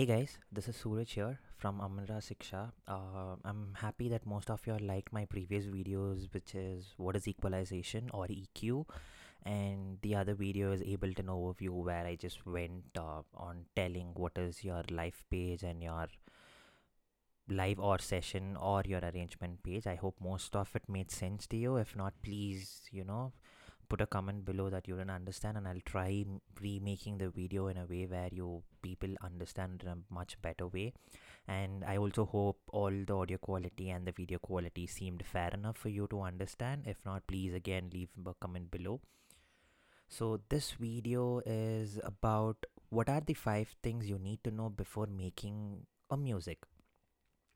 Hey guys, this is Suraj here from Amunra Shiksha. Uh, I'm happy that most of you like my previous videos, which is what is equalization or EQ, and the other video is Ableton overview, where I just went uh, on telling what is your live page and your live or session or your arrangement page. I hope most of it made sense to you. If not, please, you know, put a comment below that you didn't understand and I'll try remaking the video in a way where you people understand in a much better way. And I also hope all the audio quality and the video quality seemed fair enough for you to understand. If not please again leave a comment below. So this video is about what are the five things you need to know before making a music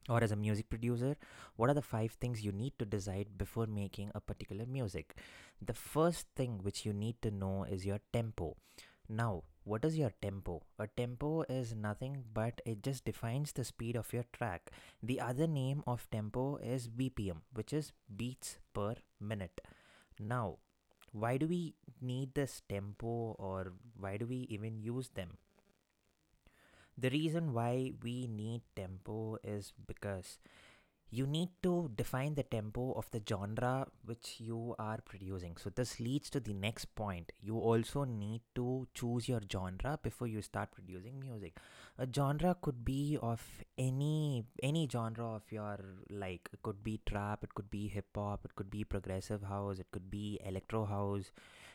or as a music producer what are the five things you need to decide before making a particular music? The first thing which you need to know is your tempo. Now what is your tempo? A tempo is nothing but it just defines the speed of your track. The other name of tempo is bpm which is beats per minute. Now why do we need this tempo or why do we even use them the reason why we need tempo is because you need to define the tempo of the genre which you are producing. So, this leads to the next point. You also need to choose your genre before you start producing music. A genre could be of any any genre of your like. It could be trap, it could be hip hop, it could be progressive house, it could be electro house,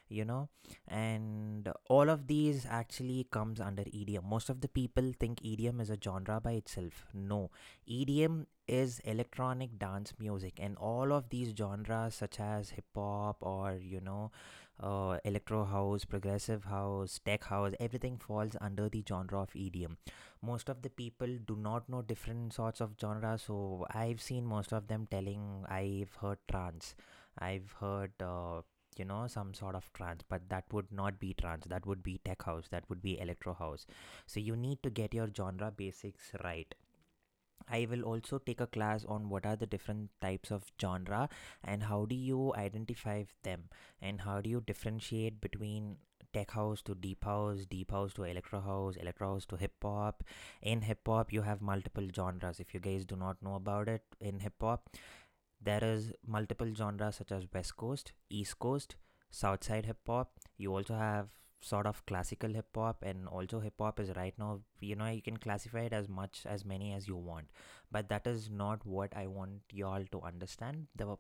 you know? And all of these actually comes under edm most of the people think edm is a genre by itself. No. Edm is electronic dance music and all of these genres such as hip hop or you know uh, electro house progressive house tech house everything falls under the genre of edm most of the people do not know different sorts of genres so i've seen most of them telling i've heard trance i've heard uh, you know some sort of trance but that would not be trance that would be tech house that would be electro house so you need to get your genre basics right I will also take a class on what are the different types of genre and how do you identify them and how do you differentiate between tech house to deep house, deep house to electro house, electro house to hip hop. In hip hop, you have multiple genres. If you guys do not know about it, in hip hop, there is multiple genres such as west coast east coast south side hip hop. You also have sort of classical hip hop and also hip hop is right now you know you can classify it as much as many as you want. But that is not what i want y'all to understand. The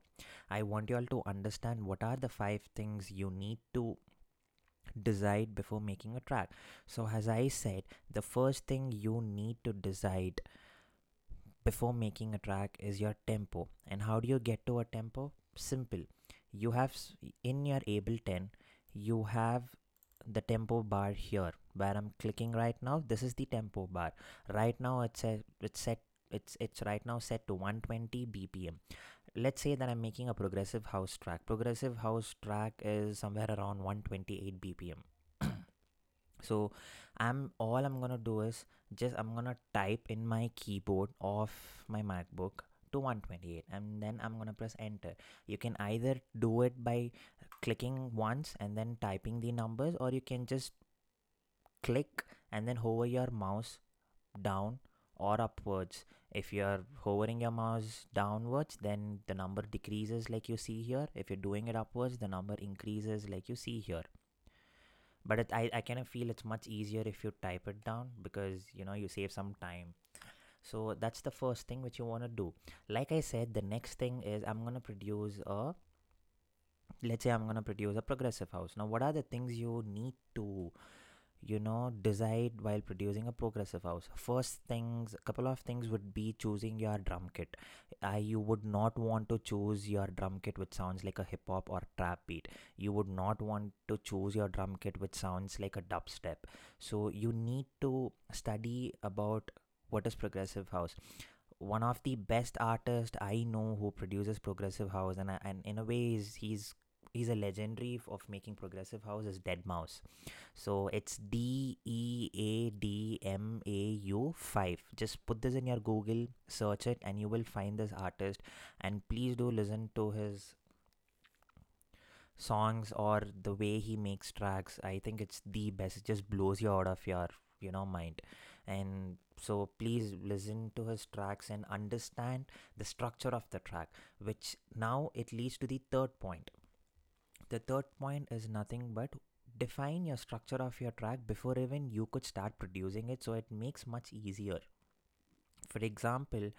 i want y'all to understand what are the five things you need to decide before making a track. So as i said the first thing you need to decide before making a track is your tempo. And how do you get to a tempo? Simple. You have in your Ableton, you have the tempo bar here where I'm clicking right now. This is the tempo bar. Right now it's a, it's set it's it's right now set to 120 bpm let's say that i'm making a progressive house track progressive house track is somewhere around 128 bpm so i'm all i'm gonna do is just i'm gonna type in my keyboard of my macbook to 128 and then i'm gonna press enter. You can either do it by clicking once and then typing the numbers or you can just click and then hover your mouse down or upwards. If you're hovering your mouse downwards then the number decreases like you see here. If you're doing it upwards the number increases like you see here but it, I, I kind of feel it's much easier if you type it down because you know you save some time. So that's the first thing which you want to do. Like i said the next thing is i'm going to produce a let's say i'm going to produce a progressive house. Now what are the things you need to you know decide while producing a progressive house. First things a couple of things would be choosing your drum kit. I, you would not want to choose your drum kit which sounds like a hip hop or trap beat. You would not want to choose your drum kit which sounds like a dubstep. So you need to study about what is progressive house. One of the best artists I know who produces progressive house and, and in a way he's he's a legendary of making progressive house is deadmau5. So it's d e a d m a u 5 just put this in your google search it and you will find this artist. And please do listen to his songs or the way he makes tracks. I think it's the best. It just blows you out of your you know mind. And so please listen to his tracks and understand the structure of the track which now it leads to the third point the third point is nothing but define your structure of your track before even you could start producing it so it makes much easier. For example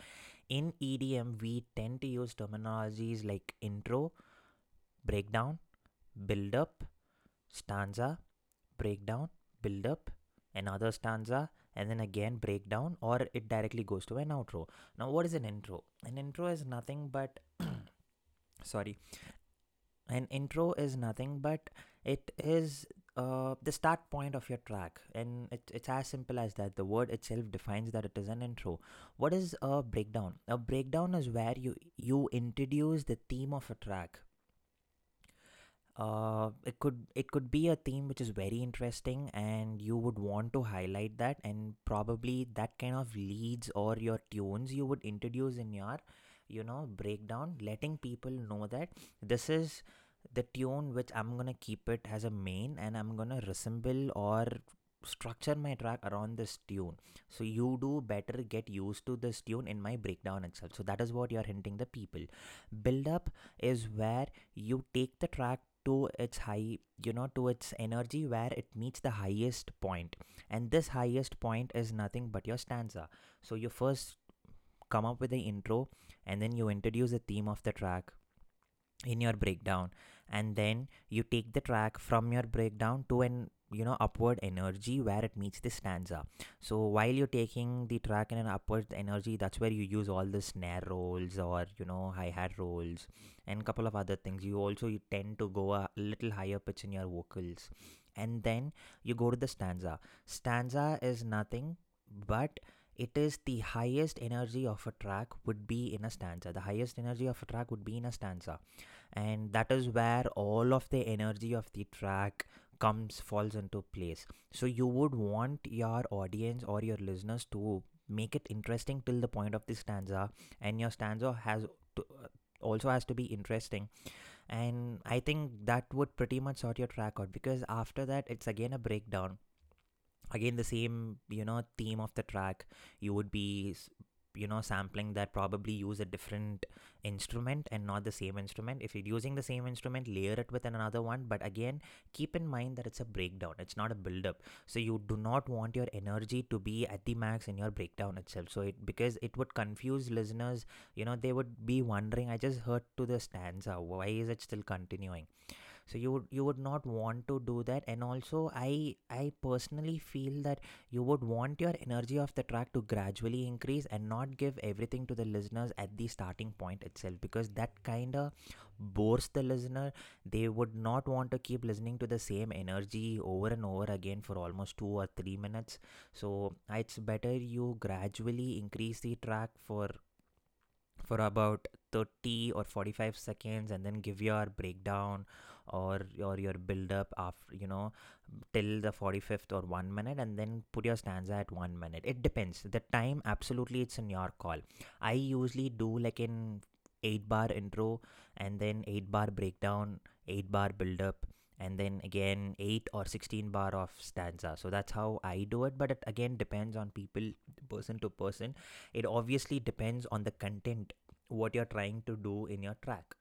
in edm we tend to use terminologies like intro breakdown build up stanza breakdown build up another stanza and then again breakdown or it directly goes to an outro. Now what is an intro? An intro is nothing but sorry an intro is nothing but it is uh, the start point of your track. And it, it's as simple as that. The word itself defines that it is an intro. What is a breakdown? A breakdown is where you you introduce the theme of a track. Uh, it could it could be a theme which is very interesting and you would want to highlight that and probably that kind of leads or your tunes you would introduce in your you know breakdown letting people know that this is the tune which i'm gonna keep it as a main and i'm gonna resemble or structure my track around this tune. So you do better get used to this tune in my breakdown itself. So that is what you're hinting the people. Build up is where you take the track to its high you know to its energy where it meets the highest point. And this highest point is nothing but your stanza. So you first come up with the intro and then you introduce the theme of the track in your breakdown. And then you take the track from your breakdown to an you know upward energy where it meets the stanza. So while you're taking the track in an upward energy that's where you use all the snare rolls or you know hi-hat rolls and couple of other things. You also you tend to go a little higher pitch in your vocals. And then you go to the stanza. Stanza is nothing but it is the highest energy of a track would be in a stanza. The highest energy of a track would be in a stanza. And that is where all of the energy of the track comes falls into place. So you would want your audience or your listeners to make it interesting till the point of the stanza. And your stanza has to, uh, also has to be interesting. And i think that would pretty much sort your track out because after that it's again a breakdown again the same you know theme of the track. You would be you know sampling that probably use a different instrument and not the same instrument. If you're using the same instrument layer it with another one. But again keep in mind that it's a breakdown. It's not a build up so you do not want your energy to be at the max in your breakdown itself. So it because it would confuse listeners. You know they would be wondering i just heard to the stanza. Why is it still continuing so you would you would not want to do that. And also i i personally feel that you would want your energy of the track to gradually increase and not give everything to the listeners at the starting point itself because that kind of bores the listener. They would not want to keep listening to the same energy over and over again for almost 2 or 3 minutes. So it's better you gradually increase the track for for about 30 or 45 seconds and then give your breakdown or or your build up after you know till the 45th or 1 minute and then put your stanza at 1 minute. It depends. The time absolutely it's in your call. I usually do like in 8 bar intro and then 8 bar breakdown 8 bar build up and then again 8 or 16 bar of stanza. So that's how i do it but it again depends on people person to person. It obviously depends on the content what you're trying to do in your track.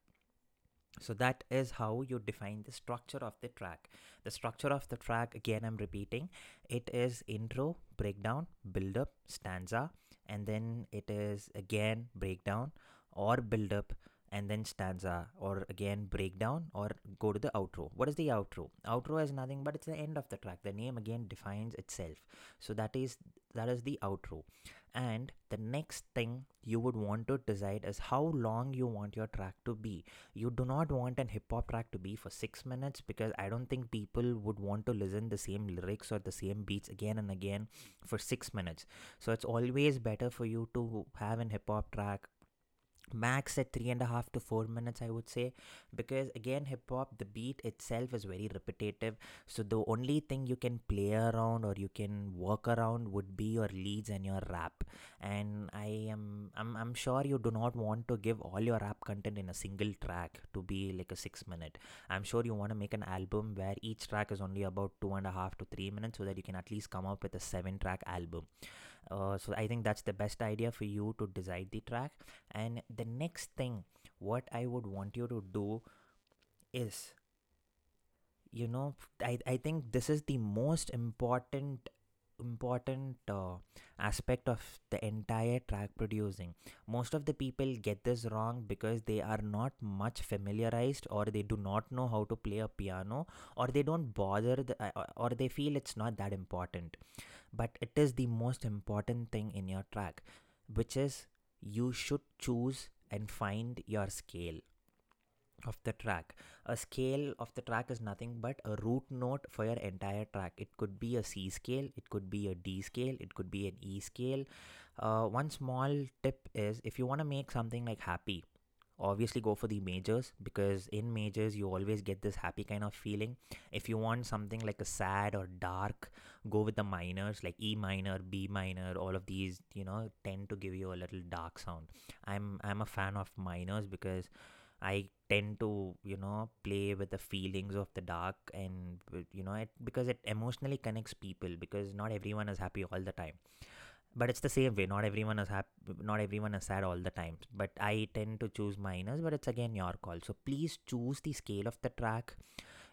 So that is how you define the structure of the track. The structure of the track again i'm repeating. It is intro breakdown build up stanza and then it is again breakdown or build up and then stanza or again breakdown or go to the outro. What is the outro? Outro is nothing but it's the end of the track. The name again defines itself. So that is that is the outro. And the next thing you would want to decide is how long you want your track to be. You do not want an hip hop track to be for 6 minutes because i don't think people would want to listen the same lyrics or the same beats again and again for 6 minutes. So it's always better for you to have an hip hop track max at three and a half to four minutes i would say. Because again hip hop the beat itself is very repetitive. So the only thing you can play around or you can work around would be your leads and your rap. And i am i'm, I'm sure you do not want to give all your rap content in a single track to be like a six minute. I'm sure you want to make an album where each track is only about two and a half to three minutes so that you can at least come up with a seven track album uh, so I think that's the best idea for you to decide the track. And the next thing, what I would want you to do is, you know, I, I think this is the most important important uh, aspect of the entire track producing. Most of the people get this wrong because they are not much familiarized or they do not know how to play a piano or they don't bother the, uh, or they feel it's not that important. But it is the most important thing in your track, which is you should choose and find your scale of the track. A scale of the track is nothing but a root note for your entire track. It could be a C scale, it could be a D scale, it could be an E scale. Uh, one small tip is if you want to make something like happy, obviously go for the majors because in majors you always get this happy kind of feeling if you want something like a sad or dark go with the minors like e minor b minor all of these you know tend to give you a little dark sound i'm i'm a fan of minors because i tend to you know play with the feelings of the dark and you know it because it emotionally connects people because not everyone is happy all the time. But it's the same way not everyone is happy not everyone is sad all the time but i tend to choose minors but it's again your call. So please choose the scale of the track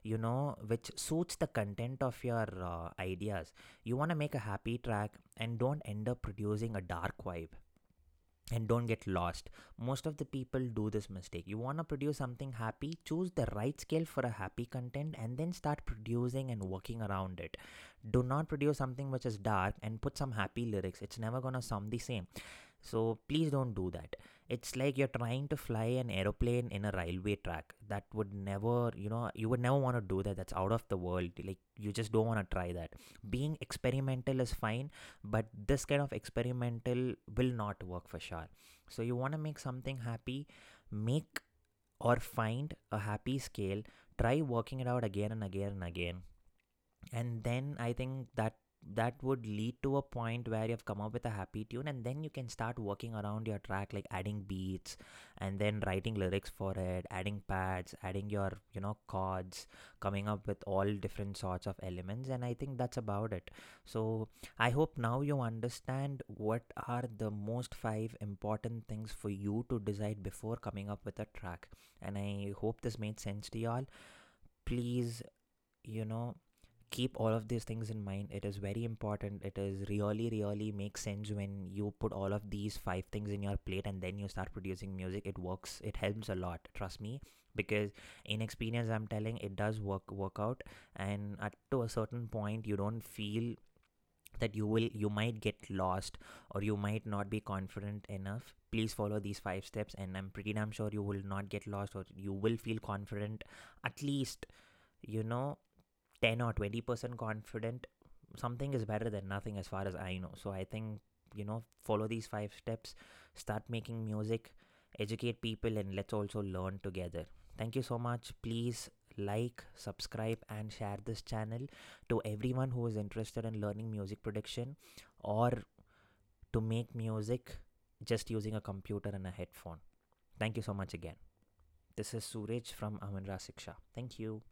you know which suits the content of your uh, ideas. You want to make a happy track and don't end up producing a dark vibe and don't get lost. Most of the people do this mistake. You want to produce something happy choose the right scale for a happy content and then start producing and working around it. Do not produce something which is dark and put some happy lyrics. It's never going to sound the same. So please don't do that it's like you're trying to fly an aeroplane in a railway track. That would never you know you would never want to do that. That's out of the world. Like you just don't want to try that. Being experimental is fine but this kind of experimental will not work for sure. So you want to make something happy make or find a happy scale try working it out again and again and again. And then i think that that would lead to a point where you've come up with a happy tune and then you can start working around your track like adding beats and then writing lyrics for it adding pads adding your you know chords coming up with all different sorts of elements. And i think that's about it. So i hope now you understand what are the most five important things for you to decide before coming up with a track. And i hope this made sense to y'all please you know keep all of these things in mind it is very important it is really really makes sense when you put all of these five things in your plate and then you start producing music. It works it helps a lot trust me because in experience i'm telling it does work work out. And at to a certain point you don't feel that you will you might get lost or you might not be confident enough. Please follow these five steps and i'm pretty damn sure you will not get lost or you will feel confident at least you know 10 or 20% confident something is better than nothing as far as i know. So i think you know follow these five steps start making music educate people and let's also learn together. Thank you so much. Please like subscribe and share this channel to everyone who is interested in learning music production or to make music just using a computer and a headphone. Thank you so much again. This is suraj from Amunra Shiksha thank you